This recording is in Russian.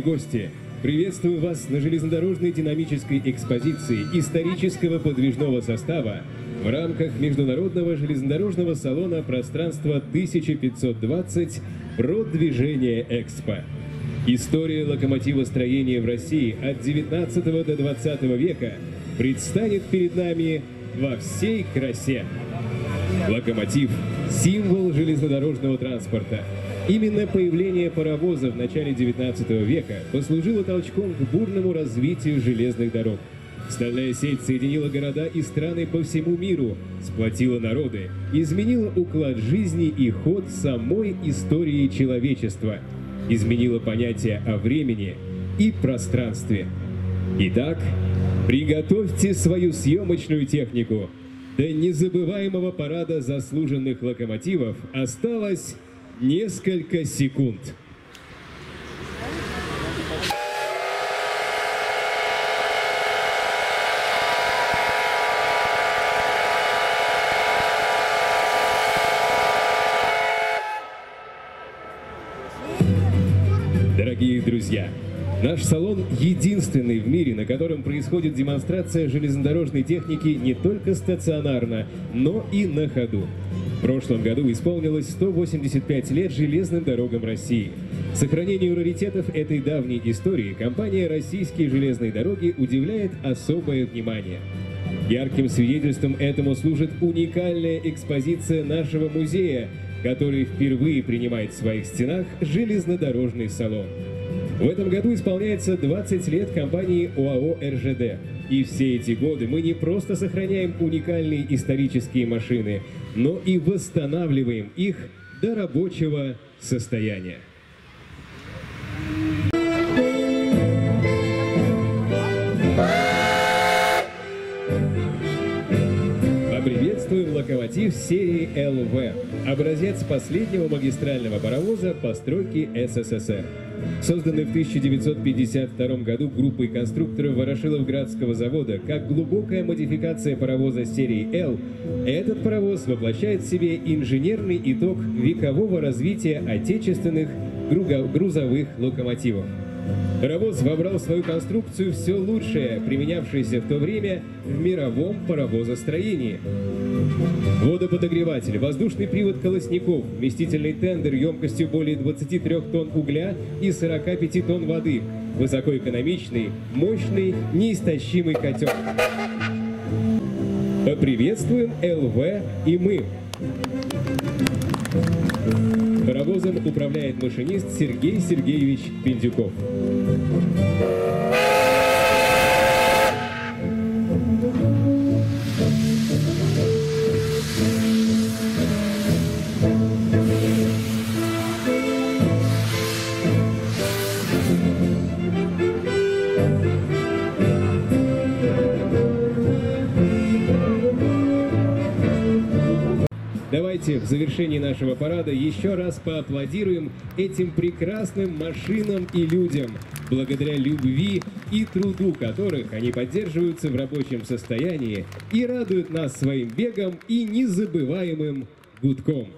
гости! Приветствую вас на железнодорожной динамической экспозиции исторического подвижного состава в рамках Международного железнодорожного салона «Пространство 1520. Продвижение Экспо». История локомотивостроения в России от 19 до 20 века предстанет перед нами во всей красе. Локомотив – символ железнодорожного транспорта. Именно появление паровоза в начале 19 века послужило толчком к бурному развитию железных дорог. Стальная сеть соединила города и страны по всему миру, сплотила народы, изменила уклад жизни и ход самой истории человечества, изменила понятие о времени и пространстве. Итак, приготовьте свою съемочную технику – до незабываемого парада заслуженных локомотивов осталось несколько секунд. Дорогие друзья, Наш салон единственный в мире, на котором происходит демонстрация железнодорожной техники не только стационарно, но и на ходу. Прошлом году исполнилось 185 лет железным дорогам России. Сохранению раритетов этой давней истории компания «Российские железные дороги» удивляет особое внимание. Ярким свидетельством этому служит уникальная экспозиция нашего музея, который впервые принимает в своих стенах железнодорожный салон. В этом году исполняется 20 лет компании ОАО «РЖД». И все эти годы мы не просто сохраняем уникальные исторические машины, но и восстанавливаем их до рабочего состояния. Локомотив серии ЛВ, образец последнего магистрального паровоза постройки СССР. Созданный в 1952 году группой конструкторов Ворошиловградского завода как глубокая модификация паровоза серии «Л», этот паровоз воплощает в себе инженерный итог векового развития отечественных грузовых локомотивов. Паровоз вобрал в свою конструкцию все лучшее, применявшееся в то время в мировом паровозостроении. Водоподогреватель, воздушный привод колосников, вместительный тендер емкостью более 23 тонн угля и 45 тонн воды, высокоэкономичный, мощный, неистощимый котел. Поприветствуем ЛВ и мы. Паровозом управляет машинист Сергей Сергеевич Пиндюков. Давайте в завершении нашего парада еще раз поаплодируем этим прекрасным машинам и людям, благодаря любви и труду которых они поддерживаются в рабочем состоянии и радуют нас своим бегом и незабываемым гудком.